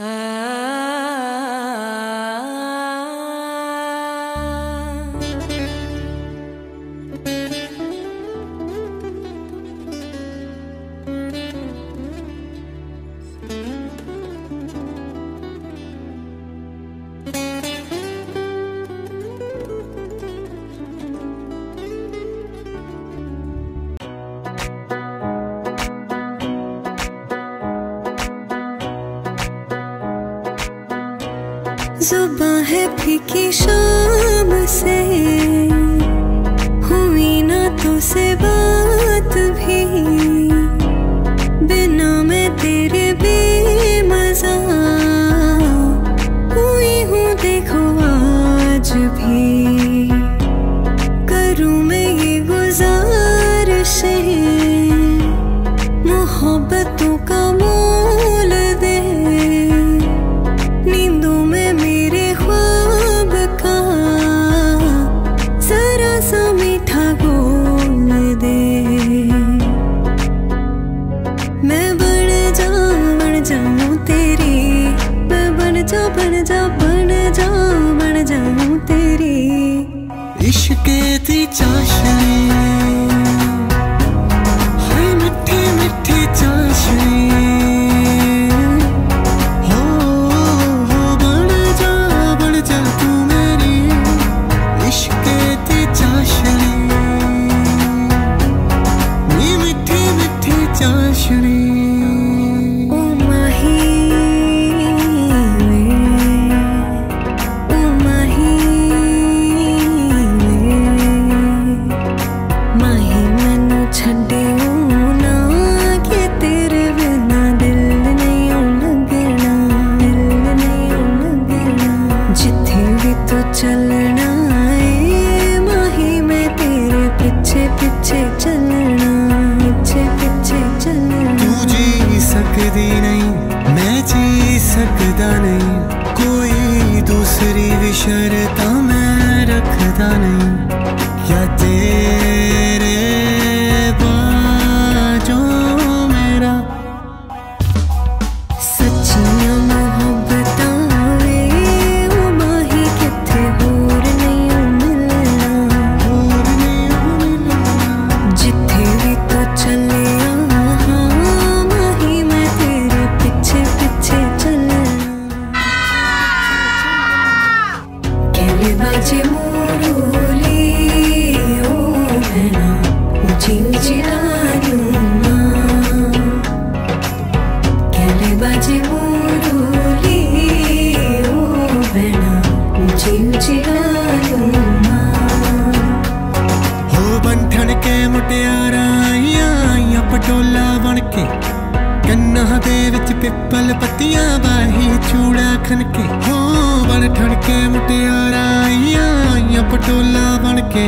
Ah. जुबा है फीकी शाम से। हुई ना तो से बात भी। बिना मैं तेरे बेमजा। हुई हूँ देखो आज भी। करूँ मैं ये गुजारिश। मोहब्बतों का जाऊँ तेरी, मैं बन जा बन जा बन जा, बन जाऊँ तेरी। इश्क की चाशनी। मैं जी सकदा नहीं कोई दूसरी विशरता मैं रखता नहीं। ਪਿੱਪਲ ਪੱਤੀਆਂ ਬਾਹੀ ਚੂੜਾ ਖਨ ਕੇ ਹੋ ਬੰਠਣ ਕੇ ਮੁਟਿਆਰਾਂ ਆਈਆਂ ਆਈਆਂ ਪਟੋਲਾ ਬਣ ਕੇ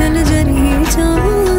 चल जरी जाऊँ।